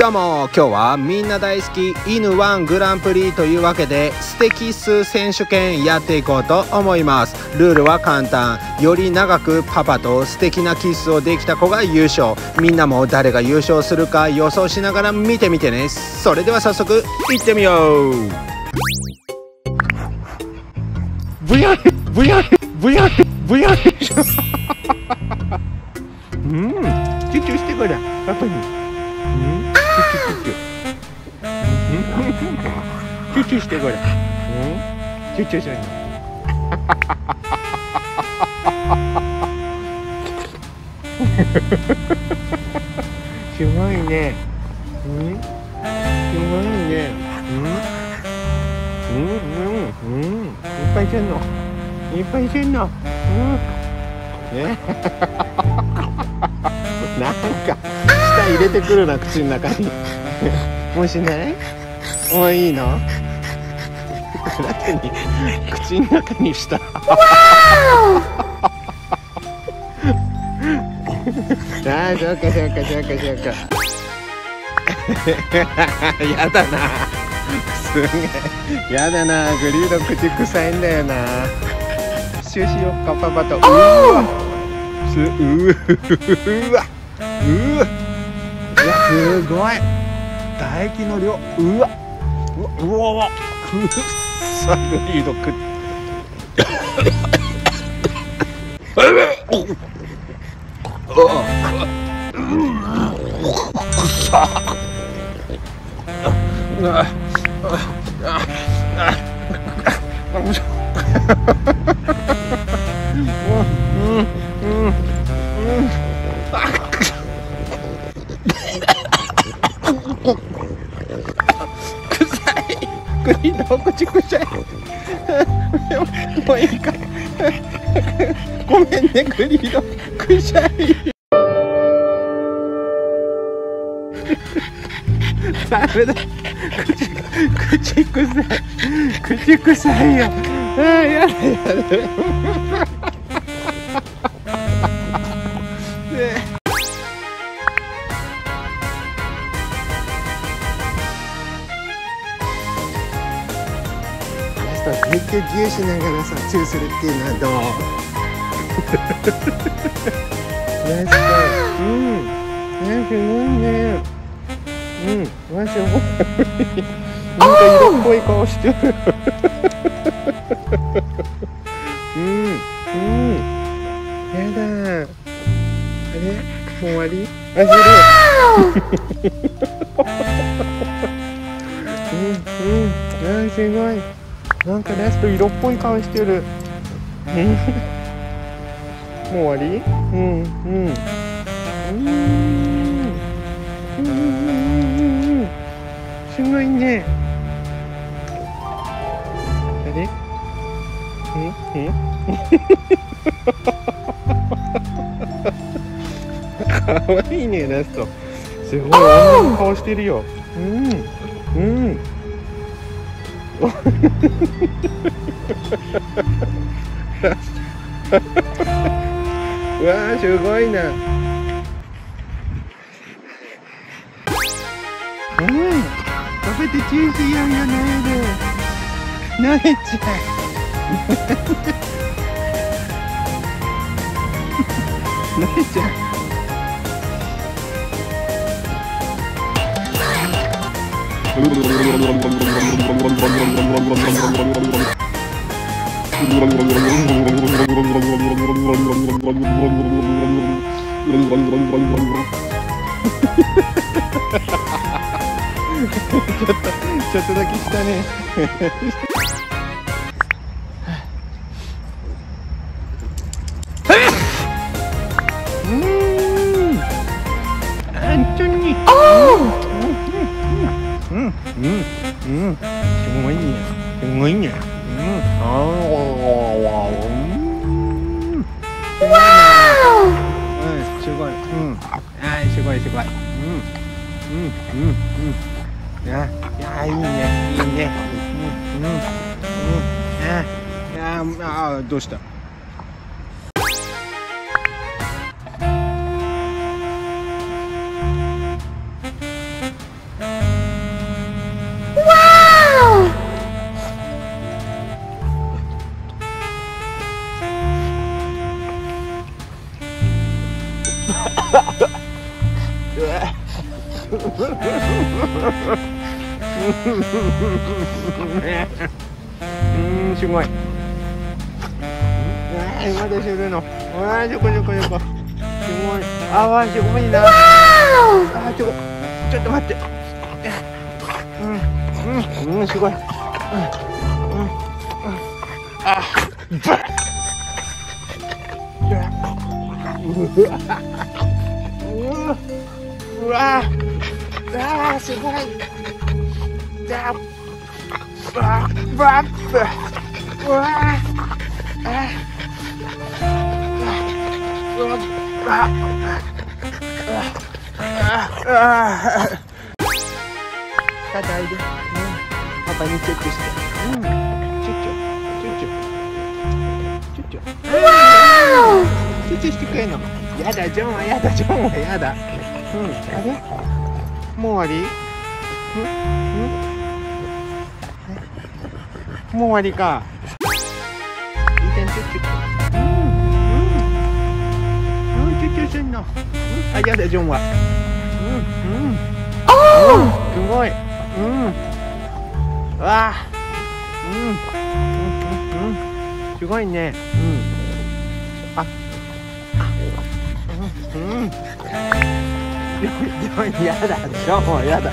どうも今日はみんな大好き犬ワングランプリというわけでステキス選手権やっていこうと思います。ルールは簡単より長くパパと素敵なキスをできた子が優勝。みんなも誰が優勝するか予想しながら見てみてね。それでは早速行ってみよう。ブヤブヤブヤブヤしてこらうん？チュチュするのすごい。ねうんすごいね。うん？うん？うん？うん？いっぱいしてんの。いっぱいしてんの。うん？ね なんか舌入れてくるな口の中に。もうしない？もういいの？中に口の中に舌ああそうかそうかそうかそうか。やだな。すげえ。やだな。グリード口臭いんだよな。シュしよ。っかパパと。うわ。うわ。うわ。いやすごい。唾液の量。うわうわうわうわくっさグリードくくさグリード口くちゃいもういいか。ごめんねグリードくしゃい。ダメだ。口口臭い口臭いよ。あやだやだ。ラストめっちゃギューしながらさチューするっていうのはどうラストうんねすごいねうんわしもなんか色っぽい顔してるうんうんやだあれもう終わりあずるうんうんあすごい。なんかラスト色っぽい顔してる。うん。もう終わり？うんうん。うん。うんすごいね。あれうんうん。かわいいねラスト。すごい女の顔してるよ。うんうん。う わーすごいな。うん。食べてチーズやんやねえで。なえちゃんなえちゃん ちょっとだけしたねうん。すごいねすごいねうん。ああうん。うん。すごいうん。あーすごいすごいうん。うん。うん。うん。いやいやいいねいいねうん。うん。うん。あああどうしたうんすごい。えまだするの。わあ、ちょこちょこちょこ。すごい。あわ、すごいな。あ、ちょこ。ちょっと待って。うん、うん、うん、すごい。うん、うん、あ、ばっ。うわ。うわ。うわ、すごい。だ。わ、わ、うわ。あ。ただいで、うん、パパにチェックして、うん、チュッチュチュッチュチュッチュわーチュッチュしてくれん。のやだジョンはやだジョンはやだうん。あれもう終わりうん。うん。もう終わりか。いいじゃん。チュッチュしてん。の、あやだジョンはうん。うん。おすごいうん。わあうん。うん。うん。うん。すごいねうん。あうん。うん。ジョンやだジョンはやだ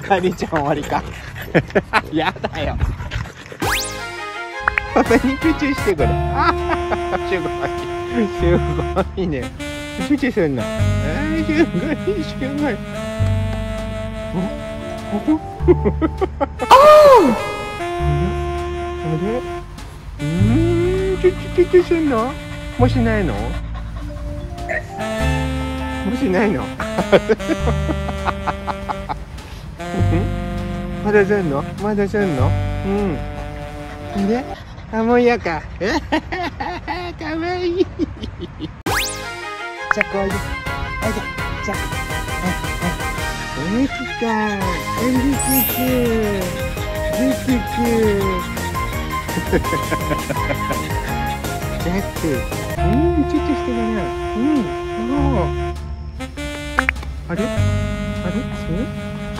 かりちゃん。終わりかやだよに集中してくれ。あ すごい。すごいね。集中するな。えー、すごい、すごい。ああれうん、ちょ、ちょ、ちょ、すんのもしないのもしないのまだすんのまだすんのうん。であ、もう嫌か。かわい。い。じゃこおいでおいでじゃはいはいきたエンリキクリキクジャックうんチュチュしてるなうんおあれあれそ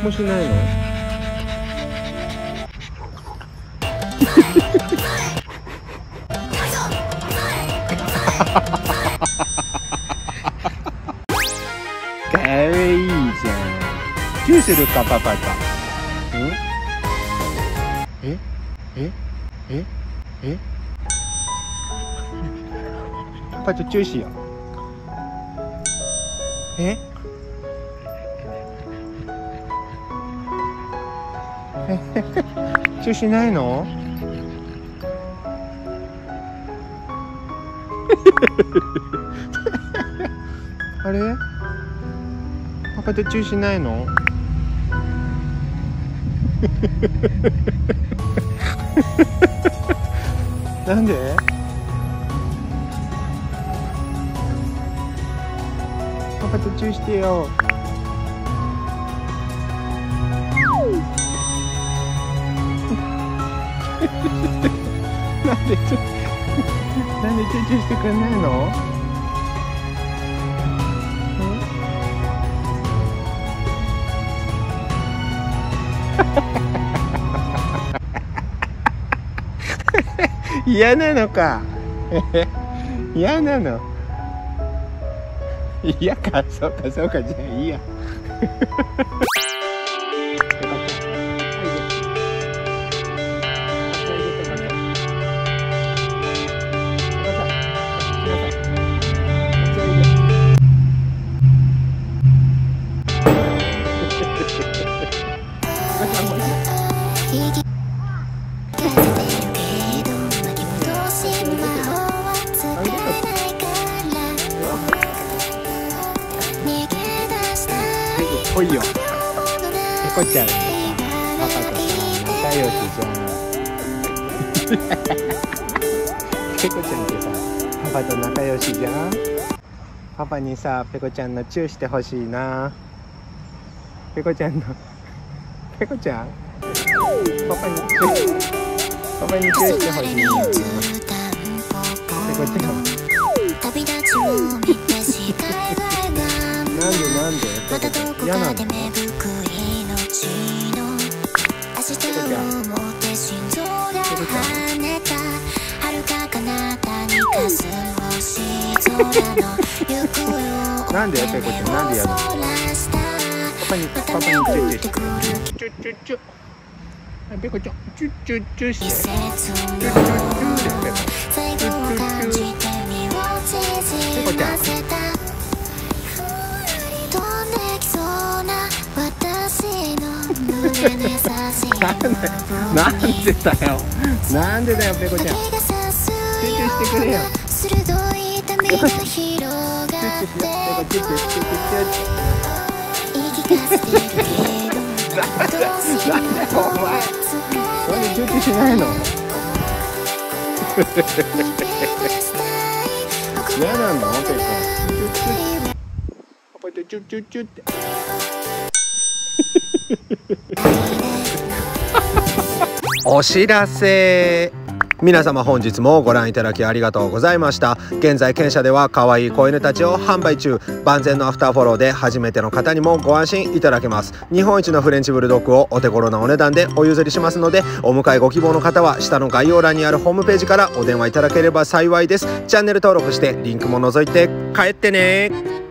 うもしないのえ？ー、いいじゃんチューするかパパとんえ？え？え？え？パパとチューしようえ？チューしないの あれ？パパとチューしないの？なんで？パパとチューしてよ。なんでチューチューしてくれないの？嫌なのか。嫌なの？嫌か。そうかそうか。じゃあいいや。来いよペコちゃんパパとさ仲良しじゃん。ペコちゃんってさパパと仲良しじゃん。パパにさペコちゃんのチューしてほしいな。ペコちゃんのペコちゃん。パパにチューパパにチューしてほしいペコちゃん嫌なので芽吹く命の明日を思って心臓が跳ねた遥か彼方に霞む星空の行方をなんでペコちゃんなんでやるの？パパにパパにチュッチュチュッチュ。ッチュはいペコちゃん。チュッチュッチュしてチュッチュッチュのでペコ最後を感じて身を縮ませた飛ん。なん。でだよなん。でだよペコちゃん。がさすチュッチュしてくれよ鋭い痛みが広がってなんでお前なんでチュッチュしないの。嫌なのペコチュッチュパパとチュッチュチュって。お知らせ。皆様本日もご覧いただきありがとうございました。現在県社では可愛い子犬たちを販売中。万全のアフターフォローで初めての方にもご安心いただけます。日本一のフレンチブルドッグをお手頃なお値段でお譲りしますのでお迎えご希望の方は下の概要欄にあるホームページからお電話いただければ幸いです。チャンネル登録してリンクも覗いて帰ってね。